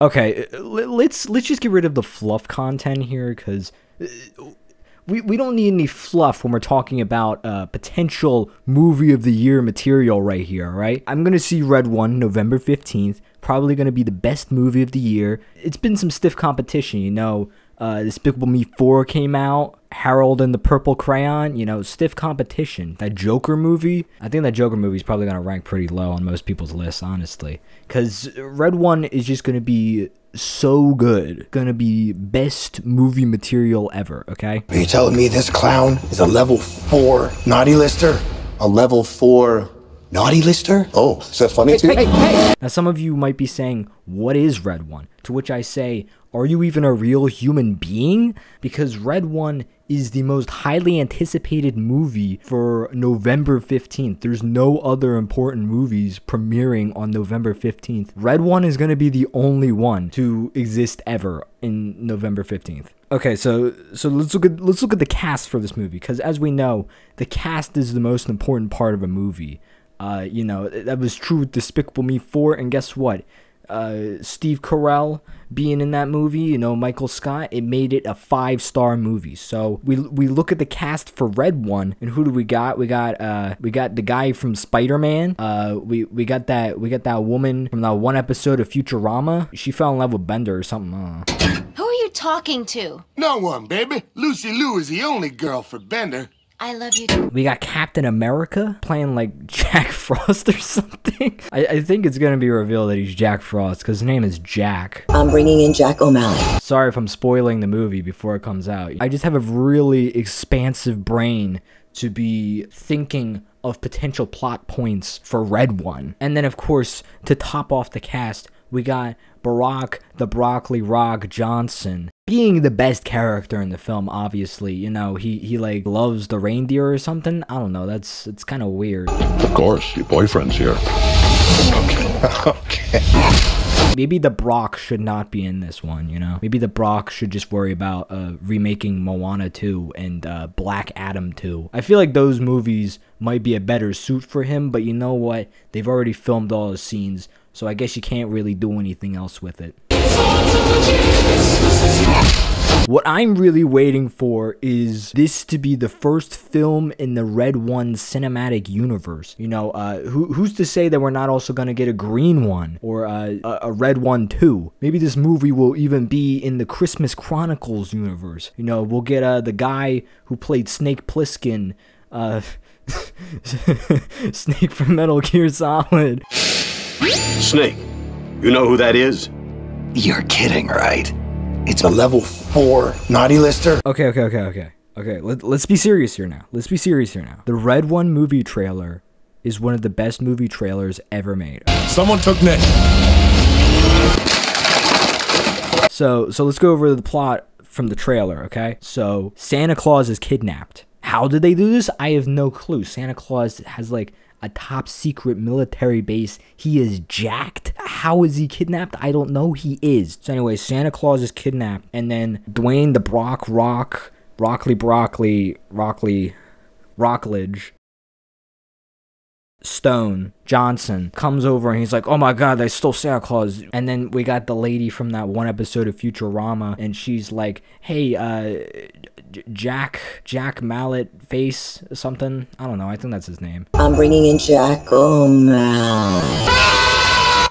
Okay, uh, let- let's let's just get rid of the fluff content here because we we don't need any fluff when we're talking about uh, potential movie of the year material right here. Right? I'm gonna see Red One November fifteenth. Probably gonna be the best movie of the year. It's been some stiff competition, you know. Uh, Despicable Me 4 came out. Harold and the Purple Crayon, you know, stiff competition. That Joker movie, I think that Joker movie is probably going to rank pretty low on most people's lists, honestly. Because Red One is just going to be so good. Going to be best movie material ever, okay? Are you telling me this clown is a level four naughty lister? A level four Naughty lister? Oh, is that funny to you? Now, some of you might be saying, What is Red One? To which I say, Are you even a real human being? Because Red One is the most highly anticipated movie for November 15th. There's no other important movies premiering on November 15th. Red One is going to be the only one to exist ever in November 15th. Okay, so so let's look at let's look at the cast for this movie because as we know, the cast is the most important part of a movie. Uh, you know, that was true with Despicable Me 4, and guess what? Uh, Steve Carell being in that movie, you know, Michael Scott, it made it a five star movie. So we we look at the cast for Red One, and who do we got? We got uh we got the guy from Spider Man. Uh, we we got that we got that woman from that one episode of Futurama. She fell in love with Bender or something. I. Who are you talking to? No one, baby. Lucy Liu is the only girl for Bender. I love you too. We got Captain America playing like Jack Frost or something. I, I think it's gonna be revealed that he's Jack Frost because his name is Jack. I'm bringing in Jack O'Malley. Sorry if I'm spoiling the movie before it comes out. I just have a really expansive brain to be thinking of potential plot points for Red One. And then, of course, to top off the cast, we got Barack the Broccoli Rock Johnson being the best character in the film obviously you know he he like loves the reindeer or something i don't know that's it's kind of weird Of course, your boyfriend's here. okay maybe the Brock should not be in this one, you know? Maybe the Brock should just worry about uh, remaking Moana 2 and uh, Black Adam 2. I feel like those movies might be a better suit for him, but you know what? They've already filmed all the scenes, so I guess you can't really do anything else with it. What I'm really waiting for is this to be the first film in the Red One cinematic universe. You know, uh, who, who's to say that we're not also going to get a green one or uh, a, a red one too? Maybe this movie will even be in the Christmas Chronicles universe. You know, we'll get uh, the guy who played Snake Plissken, uh, Snake from Metal Gear Solid. Snake, you know who that is? You're kidding, right? It's a level four naughty lister. Okay, okay, okay, okay. Okay, let, let's be serious here now. Let's be serious here now. The Red One movie trailer is one of the best movie trailers ever made. Someone took Nick. So, so let's go over the plot from the trailer, okay? So, Santa Claus is kidnapped. How did they do this? I have no clue. Santa Claus has like a top secret military base. He is jacked. How is he kidnapped? I don't know. He is. So anyway, Santa Claus is kidnapped, and then Dwayne the Brock Rock, Broccoli Broccoli, Broccoli, Rockledge, Stone Johnson comes over and he's like, "Oh my God, they stole Santa Claus!" And then we got the lady from that one episode of Futurama, and she's like, "Hey, uh, Jack, Jack Mallet Face, something. I don't know. I think that's his name." I'm bringing in Jack O'Malley.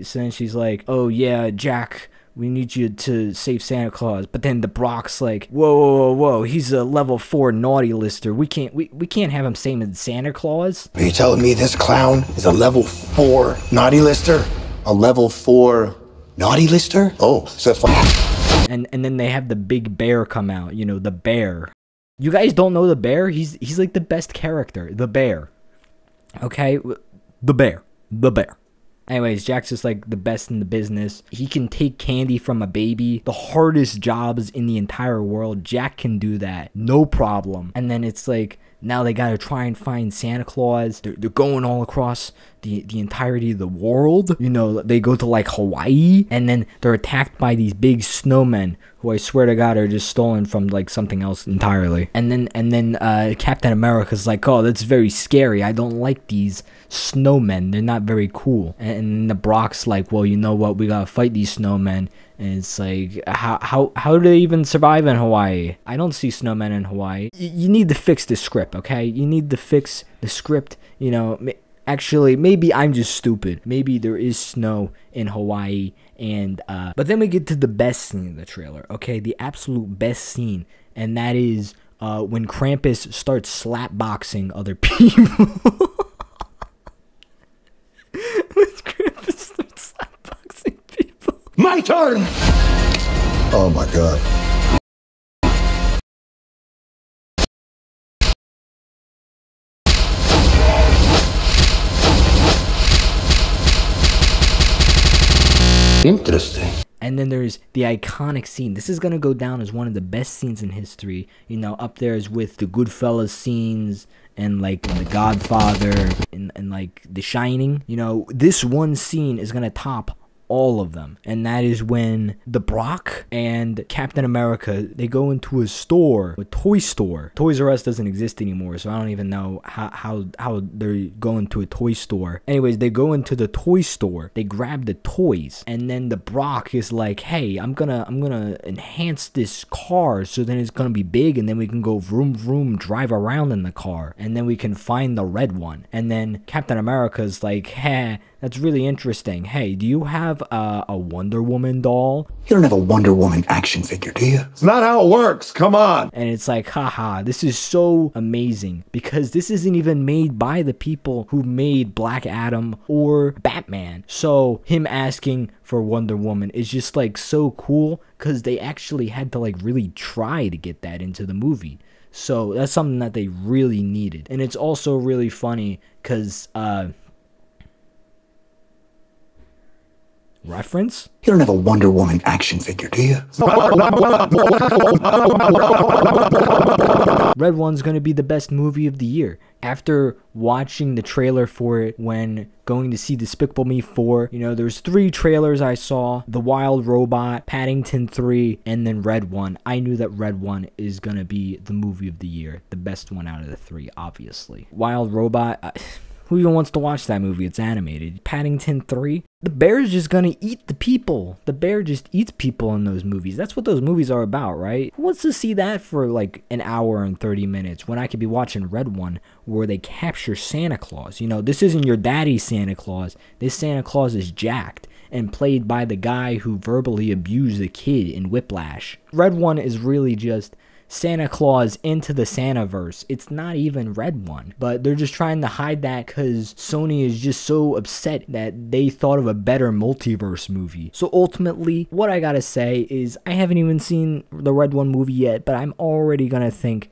So then she's like, "Oh yeah, Jack." We need you to save Santa Claus, but then the Brock's like, "Whoa, whoa, whoa, whoa! He's a level four naughty lister. We can't, we, we can't have him saving Santa Claus." Are you telling me this clown is a level four naughty lister? A level four Naughty lister? Oh, that and and then they have the big bear come out you know the bear you guys don't know the bear he's he's like the best character the bear okay the bear the bear anyways jack's just like the best in the business. He can take candy from a baby. The hardest jobs in the entire world jack can do that. No problem. And then it's like now they gotta try and find Santa Claus. They're, they're going all across the, the entirety of the world. You know, they go to like Hawaii and then they're attacked by these big snowmen who I swear to God are just stolen from like something else entirely. And then and then uh, Captain America's like, oh, that's very scary. I don't like these snowmen. They're not very cool. And, and the Brock's like, well, you know what? We gotta fight these snowmen. And it's like, how how how do they even survive in Hawaii? I don't see snowmen in Hawaii. Y- you need to fix the script, okay? You need to fix the script. You know, actually, maybe I'm just stupid. Maybe there is snow in Hawaii, and uh, but then we get to the best scene in the trailer. Okay, the absolute best scene, and that is uh, when Krampus starts slapboxing other people. when Krampus starts slapboxing people. My turn! Oh my god. Interesting. And then there's the iconic scene. This is gonna go down as one of the best scenes in history. You know, up there is with the Goodfellas scenes and like The Godfather and, and like The Shining. You know, this one scene is gonna top all of them. And that is when the Brock and Captain America they go into a store, a toy store. Toys R Us doesn't exist anymore, so I don't even know how how, how they're going to a toy store. Anyways, they go into the toy store, they grab the toys, and then the Brock is like, Hey, I'm gonna I'm gonna enhance this car so then it's gonna be big and then we can go vroom vroom drive around in the car and then we can find the red one. And then Captain America's like, Hey, that's really interesting. Hey, do you have uh, a Wonder Woman doll? You don't have a Wonder Woman action figure, do you? It's not how it works. Come on. And it's like, haha, this is so amazing because this isn't even made by the people who made Black Adam or Batman. So him asking for Wonder Woman is just like so cool because they actually had to like really try to get that into the movie. So that's something that they really needed. And it's also really funny because, uh, reference? You don't have a Wonder Woman action figure, do you? Red One's gonna be the best movie of the year. After watching the trailer for it when going to see Despicable Me 4, you know, there's three trailers I saw The Wild Robot, Paddington 3, and then Red One. I knew that Red One is gonna be the movie of the year, the best one out of the three, obviously. Wild Robot. I, who even wants to watch that movie? It's animated. Paddington 3? The bear's just gonna eat the people. The bear just eats people in those movies. That's what those movies are about, right? Who wants to see that for like an hour and 30 minutes when I could be watching Red One where they capture Santa Claus? You know, this isn't your daddy's Santa Claus. This Santa Claus is jacked and played by the guy who verbally abused the kid in Whiplash. Red One is really just Santa Claus into the Santaverse. It's not even Red One, but they're just trying to hide that because Sony is just so upset that they thought of a better multiverse movie. So ultimately, what I gotta say is I haven't even seen the Red One movie yet, but I'm already gonna think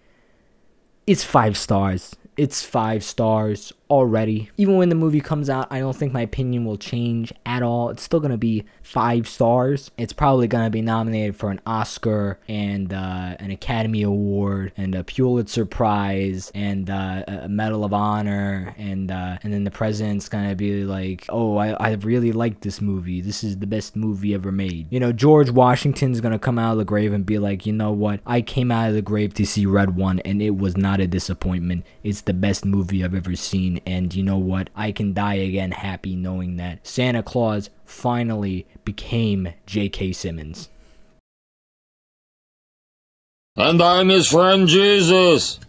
it's five stars. It's five stars already. Even when the movie comes out, I don't think my opinion will change at all. It's still gonna be five stars. It's probably gonna be nominated for an Oscar and uh, an Academy Award and a Pulitzer Prize and uh, a Medal of Honor and uh, and then the president's gonna be like, "Oh, I, I really like this movie. This is the best movie ever made." You know, George Washington's gonna come out of the grave and be like, "You know what? I came out of the grave to see Red One, and it was not a disappointment. It's the best movie I've ever seen." And you know what? I can die again happy knowing that Santa Claus finally became J.K. Simmons. And I'm his friend Jesus.